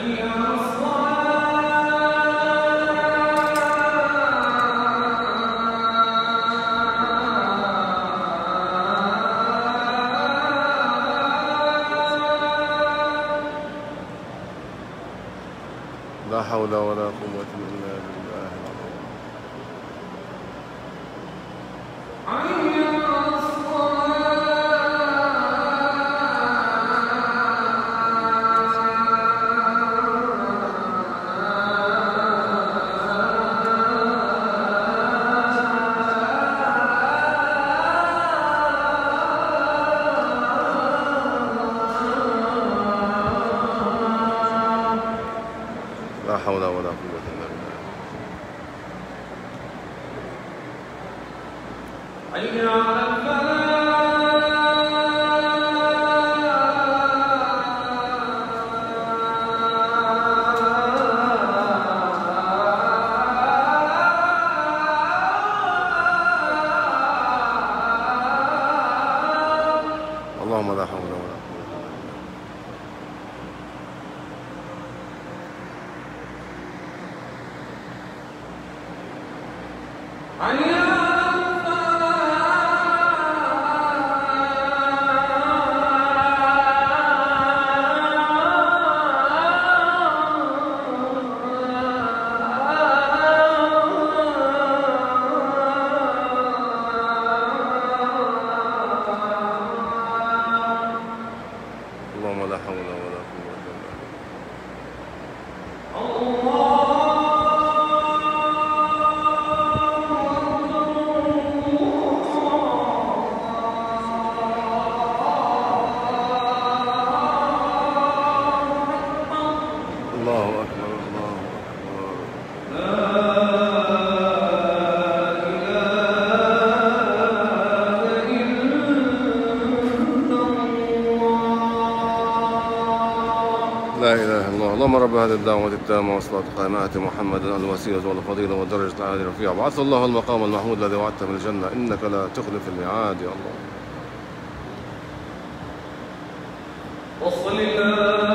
لا حول ولا قوة إلا بالله. العظيم حول ولا قوة إلا بالله. حي على اللهم لا حول ولا قوة إلا بالله حي اللهم لا حول ولا قوة إلا بالله. لا إله إلا الله. اللهم رب هذه الدعوة التامة والصلاة القائمة آت محمدا الوسيلة والفضيلة والدرجة العالية الرفيعة بعث الله المقام المحمود الذي وعدته من الجنة. إنك لا تخلف الميعاد يا الله. وصل اللهم